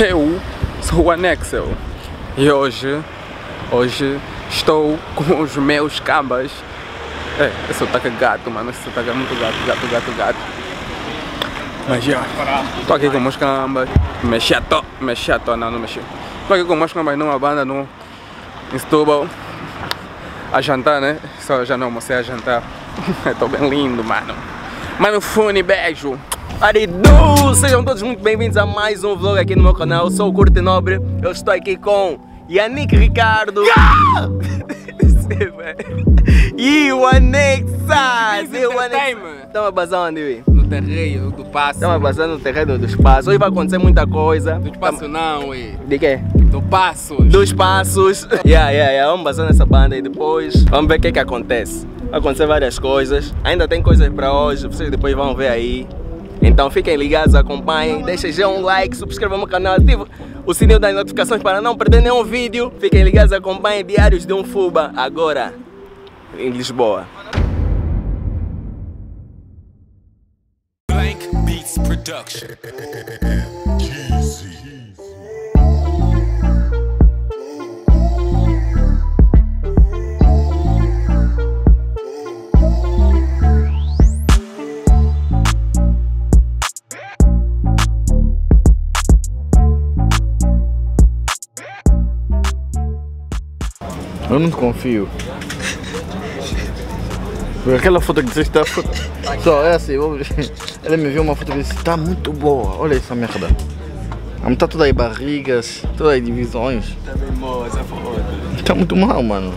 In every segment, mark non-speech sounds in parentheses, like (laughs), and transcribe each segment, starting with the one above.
Eu sou o Anexel e hoje, hoje estou com os meus cambas. É, eu sou taca gato, mano, sou taca muito gato, gato, gato, gato. Mas já, estou aqui com meus cambas, me chato, me chato, não, não mexi. Estou aqui com meus cambas numa banda no em Setúbal, a jantar, né? Só já não almocei a jantar. (laughs) Estou bem lindo, mano. Mano, fone, beijo. Aridu! Sejam todos muito bem-vindos a mais um vlog aqui no meu canal. Eu sou o Curte Nobre. Eu estou aqui com Yannick Ricardo. (laughs) e o Anexas! E o Anexas! Estamos a bazar onde? No terreiro do passo. Estamos a bazar no terreno do espaço. Hoje vai acontecer muita coisa. Do espaço não, ui. De quê? Do passo. Dos passos. (laughs) yeah, yeah, yeah. Vamos bazar nessa banda e depois vamos ver o que é que acontece. Vai acontecer várias coisas. Ainda tem coisas para hoje. Vocês depois vão ver aí. Então fiquem ligados, acompanhem, deixem já um like, subscrevam o canal, ativem o sininho das notificações para não perder nenhum vídeo. Fiquem ligados, acompanhem Diários de um Fuba, agora em Lisboa. Blank Beats Production. (laughs) Eu não confio. Aquela foto que você está. Só é assim, ver. (laughs) Ele me viu uma foto e disse: está muito boa, olha essa merda. Não tá tudo aí barrigas, todas as divisões. Tá bem boa essa foto. Tá muito mal, mano.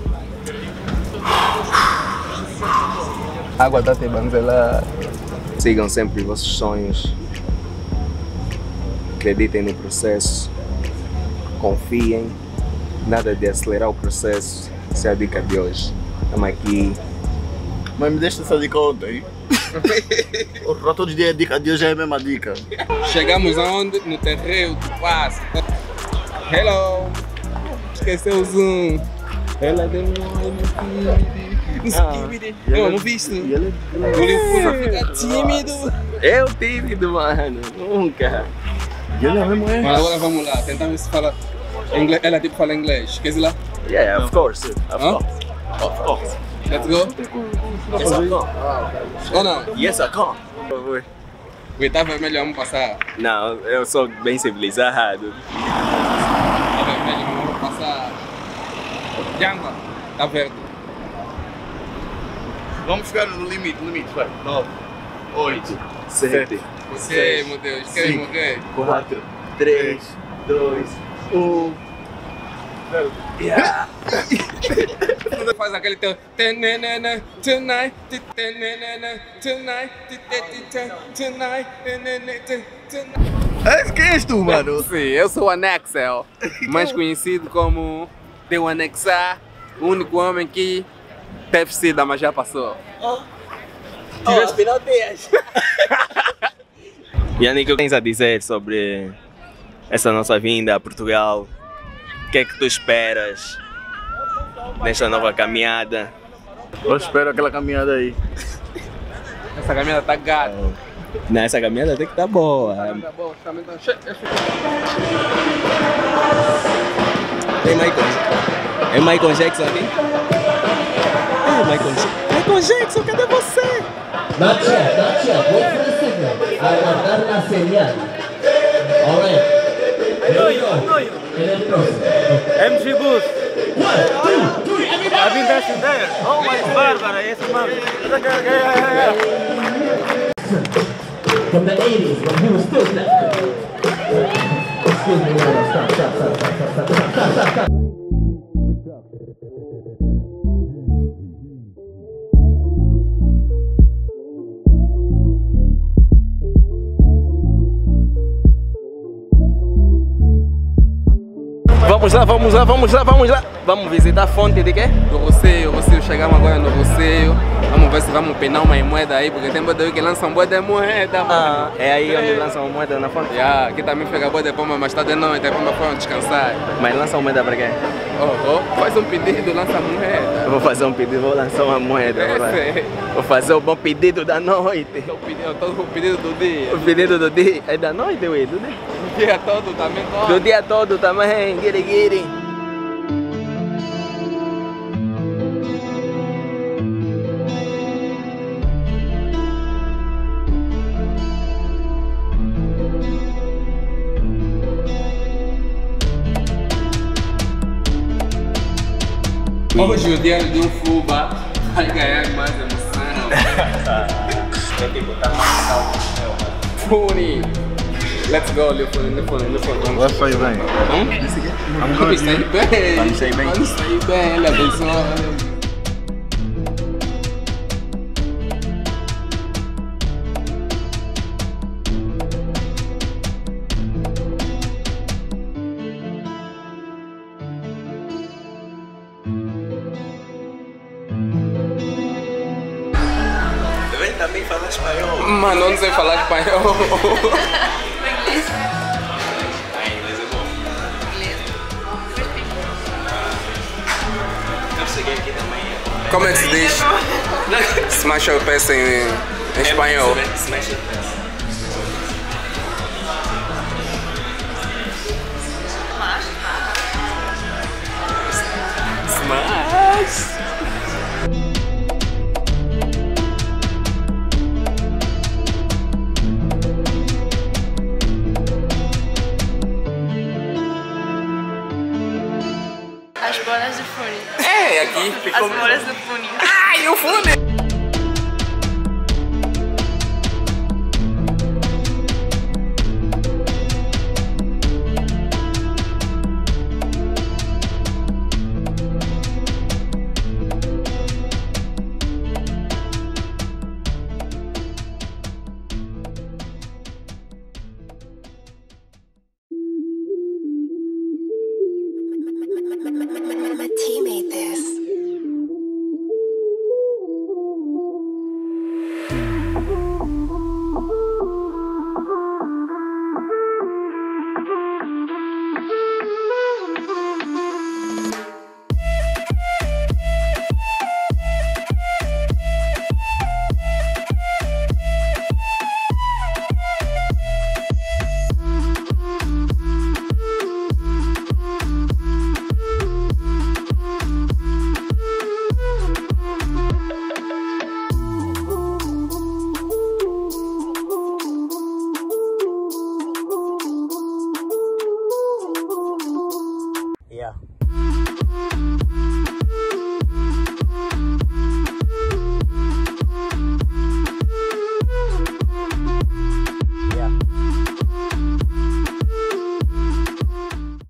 Água tá te banzelar. Sigam sempre os vossos sonhos. Acreditem no processo. Confiem. Nada de acelerar o processo. Essa é a dica de hoje. Estamos aqui. Mas me deixa essa dica ontem. Para todos os dias a dica de hoje é a mesma dica. Chegamos aonde? No terreiro do passo. Hello. Esqueceu o zoom. Ela deu um não, não viste? Ele fica tímido. Eu tímido, mano. Nunca. E ele é mesmo é. Mas agora vamos lá, tentamos se falar inglês. Ela tipo fala inglês. Quer dizer lá? Yeah, of course. Of Hã? course. Of course. Let's go? Yes, I can. Ou não? Yes, I can. Por favor. Ui, tá vermelho, vamos passar. Não, eu sou bem civilizado. Tá vermelho, vamos passar. Jamba, tá verde. Vamos ficar no limite, limite, vai. 9, 8, Sete. Você, meu Deus, querem morrer? 4, 3, 2, 1. Yeah. Quando faz aquele teu tonight, tonight, tonight, tonight. É, quem és tu, mano? (laughs) Sim, eu sou o Anexel, mais conhecido como Deu Anexar, o único homem que teve sida, mas já passou. Tivesse penaltias. Yannick, o que tens a dizer sobre essa nossa vinda a Portugal? O que é que tu esperas nesta nova caminhada? Eu espero aquela caminhada aí. Essa caminhada tá gata. Nessa caminhada até que tá boa. Tá também tá cheio. Tem Michael, é Michael Jackson aqui? É Michael Jackson. Michael Jackson, cadê você? Yet. Wait for the signal. Aguardar la señal. Alright. Here MG Boost. One, two, three, everybody. I've been dancing there. Oh my essa mano. From the 80s when he was still black. Excuse me, Vamos lá, vamos lá, vamos lá, vamos lá. Vamos visitar a fonte de quê? Do Roceio, Roceio, chegamos agora no Roceio. Vamos ver se vamos penar uma moeda aí, porque tem boa que lançam boa de moeda, Ah, é aí onde lançam uma moeda na fonte? Yeah, aqui também pega boa de pomba, mas tá de noite, a pomba foram descansar. Mas lançam moeda para quê? Oh, oh, faz um pedido, lança moeda. Eu vou fazer um pedido, vou lançar uma moeda. Vou, é vou fazer o bom pedido da noite. o pedido, todo o pedido do dia. O pedido do dia é da noite, ué, do dia. Dia todo também Do come. dia todo também, guiri guiri. Hoje o dia de um fuba vai ganhar mais emoção. (laughs) Fune. Let's go, Lufone, Lufone, Lufone. Vai sair bem. Vamos sair bem. Vamos sair bem. Vamos sair bem, abençoa. Vem também falar espanhol. Mano, não sei falar espanhol. (laughs) Ah, inglês é bom. Eu cheguei aqui também. Como é que se diz? Smash your peça em, em espanhol. Smash it. Smash. As bolas do fone. É, aqui. As bolas do fone. Ai, o fune. Teammate yeah.